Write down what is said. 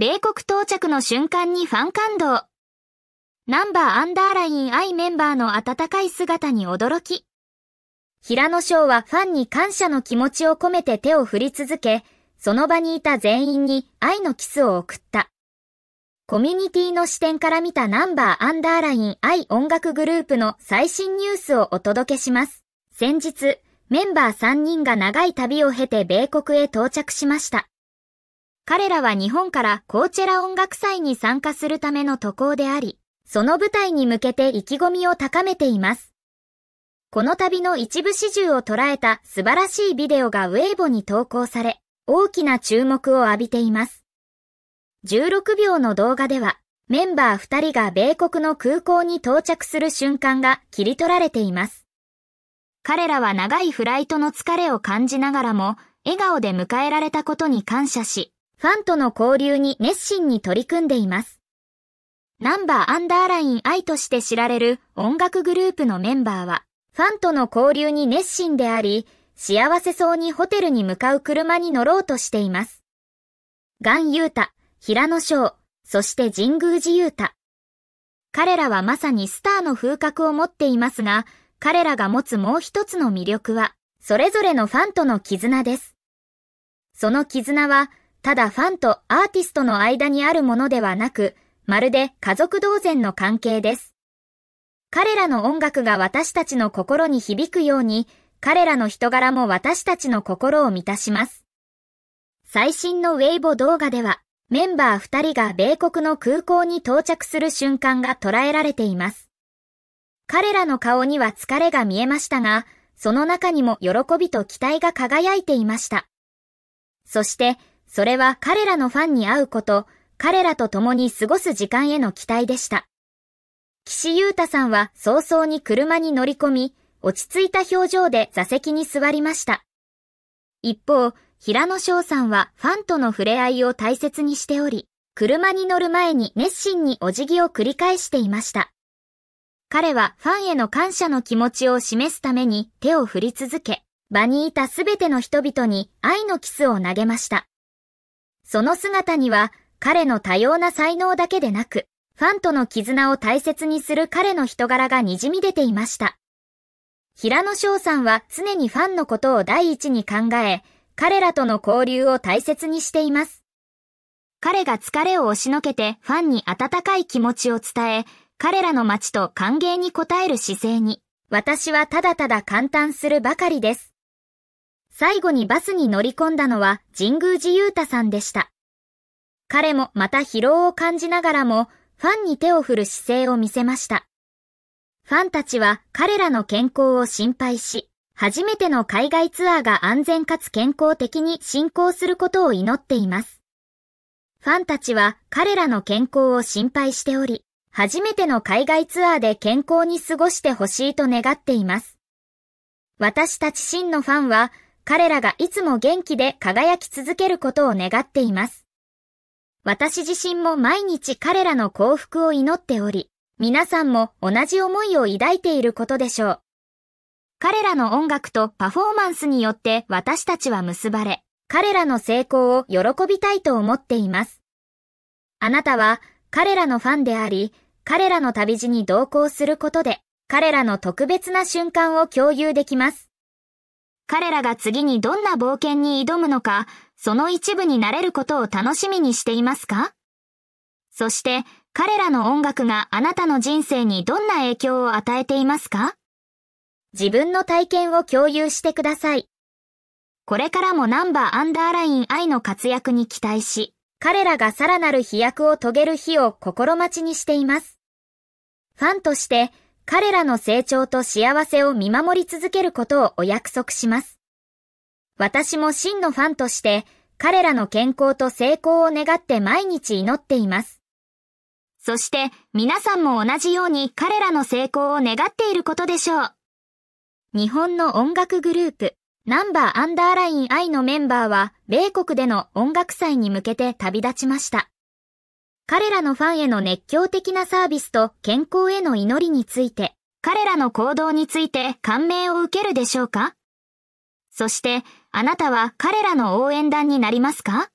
米国到着の瞬間にファン感動。ナンバーアンダーライン I メンバーの温かい姿に驚き。平野翔はファンに感謝の気持ちを込めて手を振り続け、その場にいた全員に愛のキスを送った。コミュニティの視点から見たナンバーアンダーライン I 音楽グループの最新ニュースをお届けします。先日、メンバー3人が長い旅を経て米国へ到着しました。彼らは日本からコーチェラ音楽祭に参加するための渡航であり、その舞台に向けて意気込みを高めています。この旅の一部始終を捉えた素晴らしいビデオがウェイボに投稿され、大きな注目を浴びています。16秒の動画では、メンバー2人が米国の空港に到着する瞬間が切り取られています。彼らは長いフライトの疲れを感じながらも、笑顔で迎えられたことに感謝し、ファンとの交流に熱心に取り組んでいます。ナンバーアンダーライン愛として知られる音楽グループのメンバーは、ファンとの交流に熱心であり、幸せそうにホテルに向かう車に乗ろうとしています。ガン・ユータ、平野翔、そして神宮寺ユータ。彼らはまさにスターの風格を持っていますが、彼らが持つもう一つの魅力は、それぞれのファンとの絆です。その絆は、ただファンとアーティストの間にあるものではなく、まるで家族同然の関係です。彼らの音楽が私たちの心に響くように、彼らの人柄も私たちの心を満たします。最新のウェイボ動画では、メンバー2人が米国の空港に到着する瞬間が捉えられています。彼らの顔には疲れが見えましたが、その中にも喜びと期待が輝いていました。そして、それは彼らのファンに会うこと、彼らと共に過ごす時間への期待でした。岸優太さんは早々に車に乗り込み、落ち着いた表情で座席に座りました。一方、平野翔さんはファンとの触れ合いを大切にしており、車に乗る前に熱心にお辞儀を繰り返していました。彼はファンへの感謝の気持ちを示すために手を振り続け、場にいたすべての人々に愛のキスを投げました。その姿には彼の多様な才能だけでなく、ファンとの絆を大切にする彼の人柄が滲み出ていました。平野翔さんは常にファンのことを第一に考え、彼らとの交流を大切にしています。彼が疲れを押しのけてファンに温かい気持ちを伝え、彼らの街と歓迎に応える姿勢に、私はただただ感嘆するばかりです。最後にバスに乗り込んだのは神宮寺勇太さんでした。彼もまた疲労を感じながらも、ファンに手を振る姿勢を見せました。ファンたちは彼らの健康を心配し、初めての海外ツアーが安全かつ健康的に進行することを祈っています。ファンたちは彼らの健康を心配しており、初めての海外ツアーで健康に過ごしてほしいと願っています。私たち真のファンは、彼らがいつも元気で輝き続けることを願っています。私自身も毎日彼らの幸福を祈っており、皆さんも同じ思いを抱いていることでしょう。彼らの音楽とパフォーマンスによって私たちは結ばれ、彼らの成功を喜びたいと思っています。あなたは彼らのファンであり、彼らの旅路に同行することで、彼らの特別な瞬間を共有できます。彼らが次にどんな冒険に挑むのか、その一部になれることを楽しみにしていますか？そして、彼らの音楽があなたの人生にどんな影響を与えていますか？自分の体験を共有してください。これからもナンバーアンダーライン愛の活躍に期待し、彼らがさらなる飛躍を遂げる日を心待ちにしています。ファンとして彼らの成長と幸せを見守り続けることをお約束します。私も真のファンとして彼らの健康と成功を願って毎日祈っています。そして皆さんも同じように彼らの成功を願っていることでしょう。日本の音楽グループ、ナンバーアンダーライン I のメンバーは、米国での音楽祭に向けて旅立ちました。彼らのファンへの熱狂的なサービスと健康への祈りについて、彼らの行動について感銘を受けるでしょうか？そして、あなたは彼らの応援団になりますか？